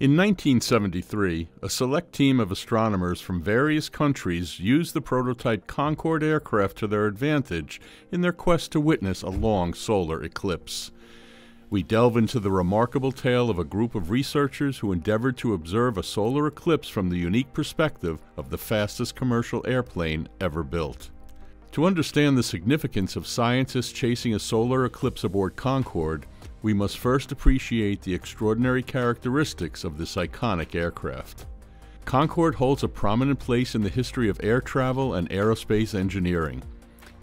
In 1973, a select team of astronomers from various countries used the prototype Concorde aircraft to their advantage in their quest to witness a long solar eclipse. We delve into the remarkable tale of a group of researchers who endeavored to observe a solar eclipse from the unique perspective of the fastest commercial airplane ever built. To understand the significance of scientists chasing a solar eclipse aboard Concorde, we must first appreciate the extraordinary characteristics of this iconic aircraft. Concorde holds a prominent place in the history of air travel and aerospace engineering.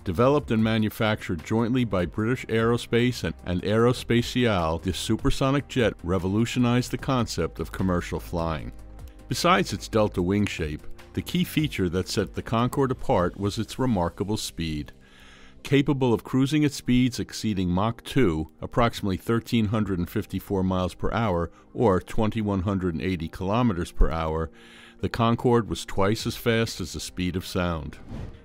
Developed and manufactured jointly by British Aerospace and, and Aerospatiale, this supersonic jet revolutionized the concept of commercial flying. Besides its delta wing shape, the key feature that set the Concorde apart was its remarkable speed. Capable of cruising at speeds exceeding Mach 2, approximately 1,354 miles per hour or 2,180 kilometers per hour, the Concorde was twice as fast as the speed of sound.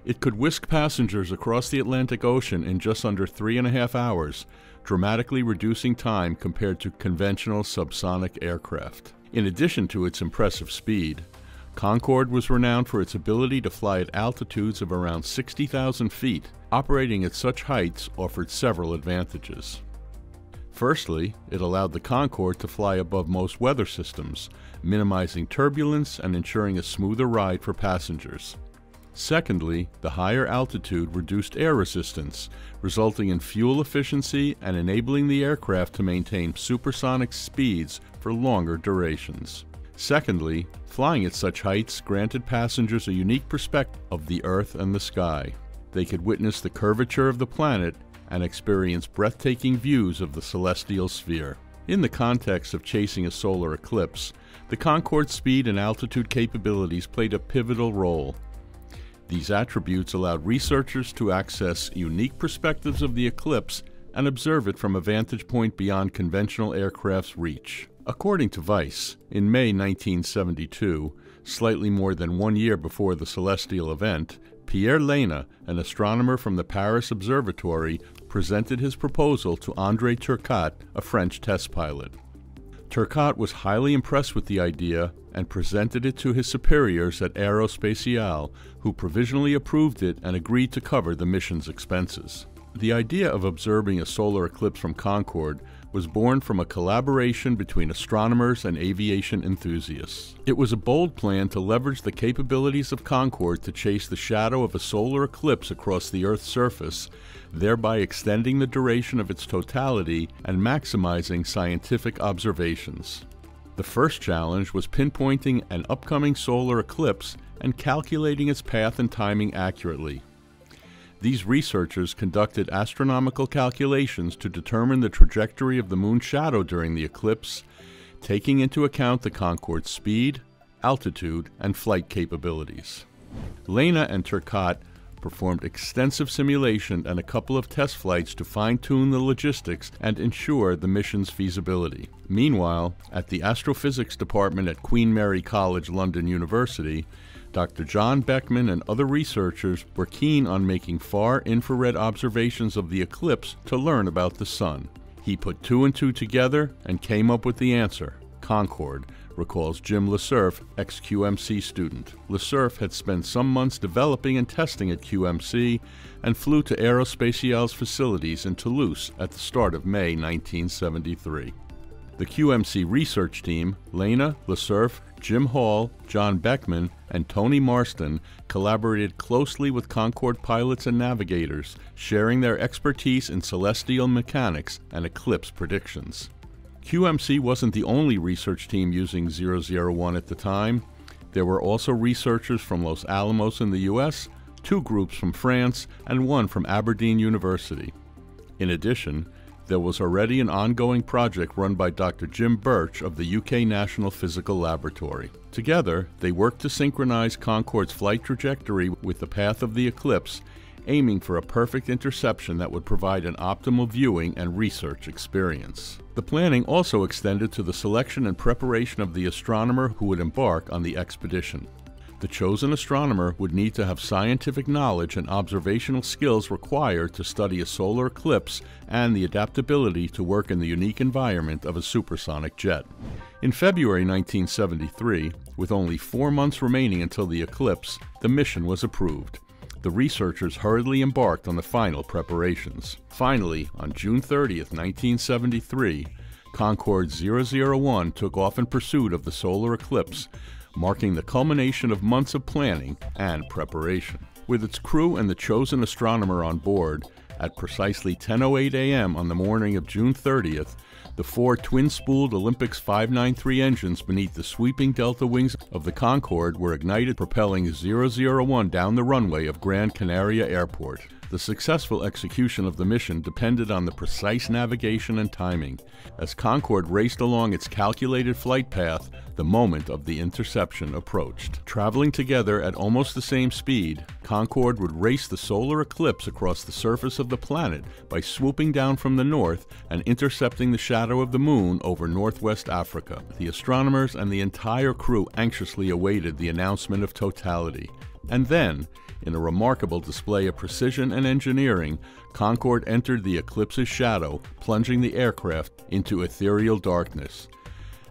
It could whisk passengers across the Atlantic Ocean in just under three and a half hours, dramatically reducing time compared to conventional subsonic aircraft. In addition to its impressive speed, Concorde was renowned for its ability to fly at altitudes of around 60,000 feet. Operating at such heights offered several advantages. Firstly, it allowed the Concorde to fly above most weather systems, minimizing turbulence and ensuring a smoother ride for passengers. Secondly, the higher altitude reduced air resistance, resulting in fuel efficiency and enabling the aircraft to maintain supersonic speeds for longer durations. Secondly, flying at such heights granted passengers a unique perspective of the Earth and the sky. They could witness the curvature of the planet and experience breathtaking views of the celestial sphere. In the context of chasing a solar eclipse, the Concorde's speed and altitude capabilities played a pivotal role. These attributes allowed researchers to access unique perspectives of the eclipse and observe it from a vantage point beyond conventional aircraft's reach. According to Vice, in May 1972, slightly more than one year before the celestial event, Pierre Lena, an astronomer from the Paris Observatory, presented his proposal to André Turcat, a French test pilot. Turcat was highly impressed with the idea and presented it to his superiors at Aerospatiale, who provisionally approved it and agreed to cover the mission's expenses. The idea of observing a solar eclipse from Concorde was born from a collaboration between astronomers and aviation enthusiasts. It was a bold plan to leverage the capabilities of Concorde to chase the shadow of a solar eclipse across the Earth's surface, thereby extending the duration of its totality and maximizing scientific observations. The first challenge was pinpointing an upcoming solar eclipse and calculating its path and timing accurately. These researchers conducted astronomical calculations to determine the trajectory of the moon's shadow during the eclipse, taking into account the Concorde's speed, altitude, and flight capabilities. Lena and Turcat performed extensive simulation and a couple of test flights to fine-tune the logistics and ensure the mission's feasibility. Meanwhile, at the Astrophysics Department at Queen Mary College London University, Dr. John Beckman and other researchers were keen on making far infrared observations of the eclipse to learn about the Sun. He put two and two together and came up with the answer Concorde, recalls Jim Lesurf, ex QMC student. Lesurf had spent some months developing and testing at QMC and flew to Aerospatiale's facilities in Toulouse at the start of May 1973. The QMC research team, Lena, Lesurf, Jim Hall, John Beckman, and Tony Marston collaborated closely with Concorde pilots and navigators, sharing their expertise in celestial mechanics and eclipse predictions. QMC wasn't the only research team using 001 at the time. There were also researchers from Los Alamos in the US, two groups from France, and one from Aberdeen University. In addition, there was already an ongoing project run by Dr. Jim Birch of the UK National Physical Laboratory. Together, they worked to synchronize Concorde's flight trajectory with the path of the eclipse, aiming for a perfect interception that would provide an optimal viewing and research experience. The planning also extended to the selection and preparation of the astronomer who would embark on the expedition. The chosen astronomer would need to have scientific knowledge and observational skills required to study a solar eclipse and the adaptability to work in the unique environment of a supersonic jet. In February 1973, with only four months remaining until the eclipse, the mission was approved. The researchers hurriedly embarked on the final preparations. Finally, on June 30, 1973, Concorde 001 took off in pursuit of the solar eclipse, marking the culmination of months of planning and preparation. With its crew and the chosen astronomer on board, at precisely 10:08 a.m. on the morning of June 30th, the four twin-spooled Olympus 593 engines beneath the sweeping delta wings of the Concorde were ignited, propelling 001 down the runway of Gran Canaria Airport. The successful execution of the mission depended on the precise navigation and timing. As Concorde raced along its calculated flight path, the moment of the interception approached. Traveling together at almost the same speed, Concorde would race the solar eclipse across the surface of the planet by swooping down from the north and intercepting the shadow of the moon over northwest Africa. The astronomers and the entire crew anxiously awaited the announcement of totality. And then, in a remarkable display of precision and engineering, Concorde entered the eclipse's shadow, plunging the aircraft into ethereal darkness.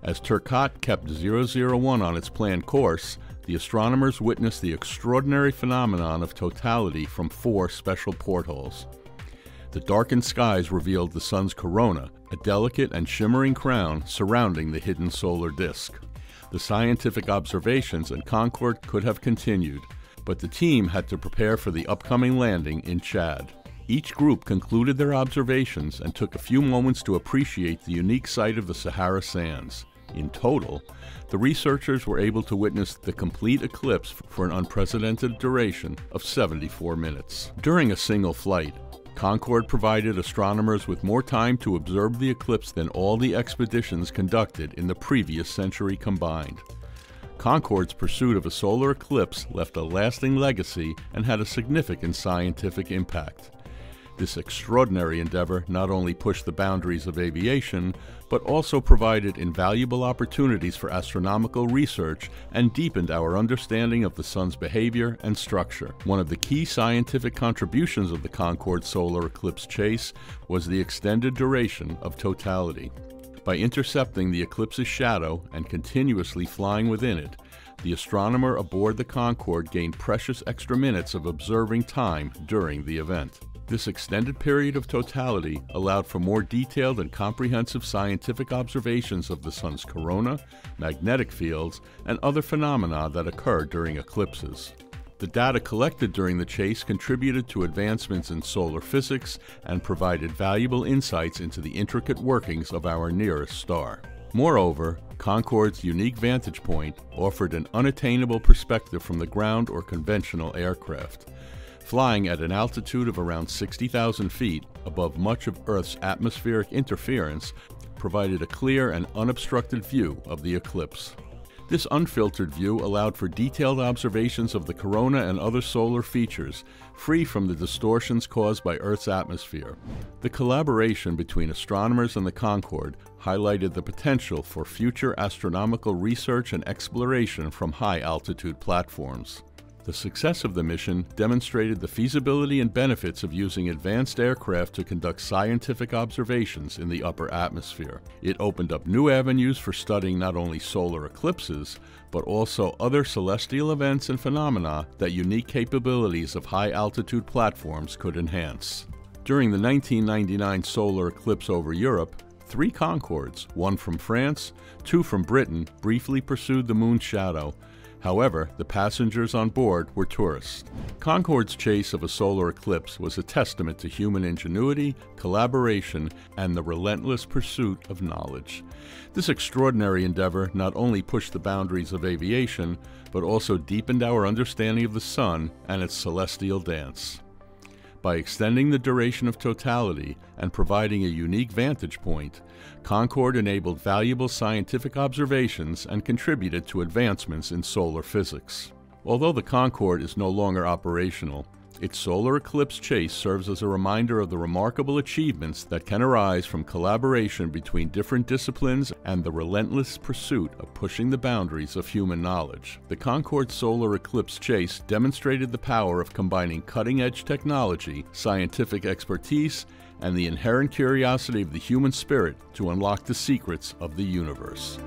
As Turcat kept 001 on its planned course, the astronomers witnessed the extraordinary phenomenon of totality from four special portholes. The darkened skies revealed the sun's corona, a delicate and shimmering crown surrounding the hidden solar disk. The scientific observations in Concorde could have continued, but the team had to prepare for the upcoming landing in Chad. Each group concluded their observations and took a few moments to appreciate the unique sight of the Sahara Sands. In total, the researchers were able to witness the complete eclipse for an unprecedented duration of 74 minutes. During a single flight, Concorde provided astronomers with more time to observe the eclipse than all the expeditions conducted in the previous century combined. Concorde's pursuit of a solar eclipse left a lasting legacy and had a significant scientific impact. This extraordinary endeavor not only pushed the boundaries of aviation, but also provided invaluable opportunities for astronomical research and deepened our understanding of the Sun's behavior and structure. One of the key scientific contributions of the Concorde solar eclipse chase was the extended duration of totality. By intercepting the eclipse's shadow and continuously flying within it, the astronomer aboard the Concorde gained precious extra minutes of observing time during the event. This extended period of totality allowed for more detailed and comprehensive scientific observations of the Sun's corona, magnetic fields, and other phenomena that occur during eclipses. The data collected during the chase contributed to advancements in solar physics and provided valuable insights into the intricate workings of our nearest star. Moreover, Concorde's unique vantage point offered an unattainable perspective from the ground or conventional aircraft. Flying at an altitude of around 60,000 feet above much of Earth's atmospheric interference provided a clear and unobstructed view of the eclipse. This unfiltered view allowed for detailed observations of the corona and other solar features, free from the distortions caused by Earth's atmosphere. The collaboration between astronomers and the Concorde highlighted the potential for future astronomical research and exploration from high altitude platforms. The success of the mission demonstrated the feasibility and benefits of using advanced aircraft to conduct scientific observations in the upper atmosphere. It opened up new avenues for studying not only solar eclipses, but also other celestial events and phenomena that unique capabilities of high altitude platforms could enhance. During the 1999 solar eclipse over Europe, three Concordes, one from France, two from Britain, briefly pursued the moon's shadow However, the passengers on board were tourists. Concorde's chase of a solar eclipse was a testament to human ingenuity, collaboration, and the relentless pursuit of knowledge. This extraordinary endeavor not only pushed the boundaries of aviation, but also deepened our understanding of the sun and its celestial dance. By extending the duration of totality and providing a unique vantage point, Concorde enabled valuable scientific observations and contributed to advancements in solar physics. Although the Concorde is no longer operational, Its solar eclipse chase serves as a reminder of the remarkable achievements that can arise from collaboration between different disciplines and the relentless pursuit of pushing the boundaries of human knowledge. The Concorde Solar Eclipse Chase demonstrated the power of combining cutting edge technology, scientific expertise, and the inherent curiosity of the human spirit to unlock the secrets of the universe.